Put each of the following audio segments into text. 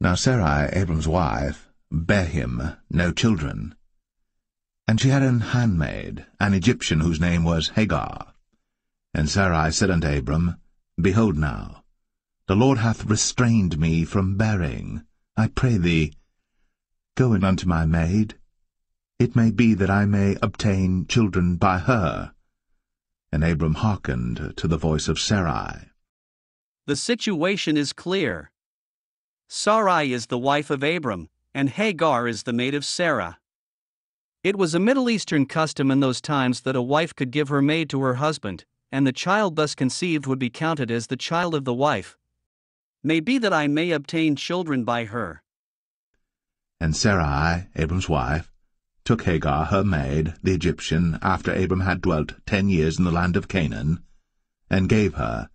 Now Sarai, Abram's wife, bare him no children. And she had an handmaid, an Egyptian, whose name was Hagar. And Sarai said unto Abram, Behold now, the Lord hath restrained me from bearing. I pray thee, go in unto my maid. It may be that I may obtain children by her. And Abram hearkened to the voice of Sarai. The situation is clear. Sarai is the wife of Abram, and Hagar is the maid of Sarah. It was a Middle Eastern custom in those times that a wife could give her maid to her husband, and the child thus conceived would be counted as the child of the wife. May be that I may obtain children by her. And Sarai, Abram's wife, took Hagar her maid, the Egyptian, after Abram had dwelt ten years in the land of Canaan, and gave her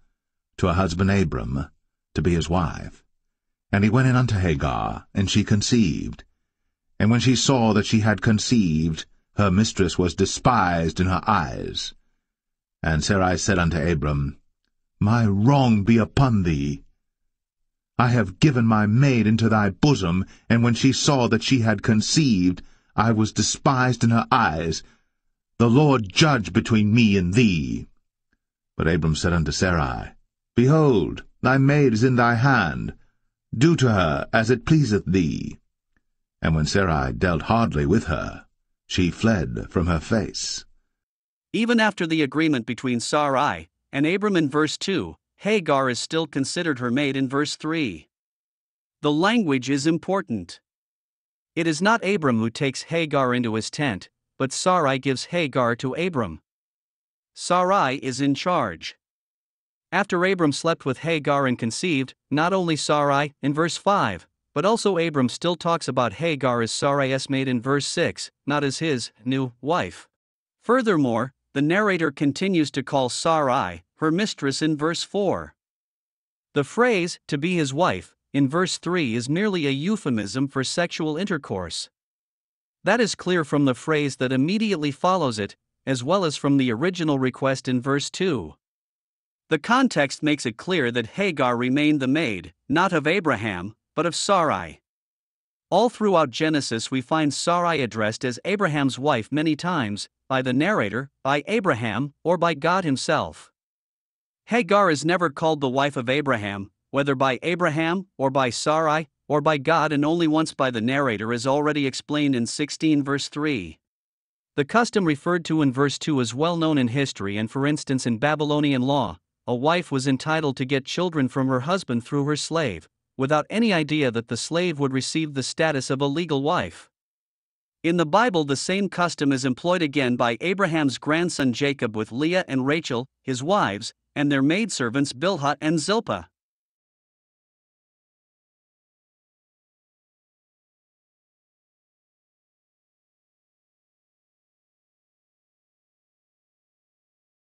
to her husband Abram to be his wife. And he went in unto Hagar, and she conceived. And when she saw that she had conceived, her mistress was despised in her eyes. And Sarai said unto Abram, My wrong be upon thee. I have given my maid into thy bosom, and when she saw that she had conceived, I was despised in her eyes. The Lord judge between me and thee. But Abram said unto Sarai, Behold, thy maid is in thy hand. Do to her as it pleaseth thee. And when Sarai dealt hardly with her, she fled from her face. Even after the agreement between Sarai and Abram in verse 2, Hagar is still considered her maid in verse 3. The language is important. It is not Abram who takes Hagar into his tent, but Sarai gives Hagar to Abram. Sarai is in charge. After Abram slept with Hagar and conceived, not only Sarai, in verse 5, but also Abram still talks about Hagar as Sarai's maid in verse 6, not as his new wife. Furthermore, the narrator continues to call Sarai her mistress in verse 4. The phrase, to be his wife, in verse 3 is merely a euphemism for sexual intercourse. That is clear from the phrase that immediately follows it, as well as from the original request in verse 2. The context makes it clear that Hagar remained the maid, not of Abraham, but of Sarai. All throughout Genesis, we find Sarai addressed as Abraham's wife many times, by the narrator, by Abraham, or by God Himself. Hagar is never called the wife of Abraham, whether by Abraham, or by Sarai, or by God, and only once by the narrator, as already explained in 16 verse 3. The custom referred to in verse 2 is well known in history, and for instance, in Babylonian law, a wife was entitled to get children from her husband through her slave, without any idea that the slave would receive the status of a legal wife. In the Bible, the same custom is employed again by Abraham's grandson Jacob with Leah and Rachel, his wives, and their maidservants Bilhah and Zilpah.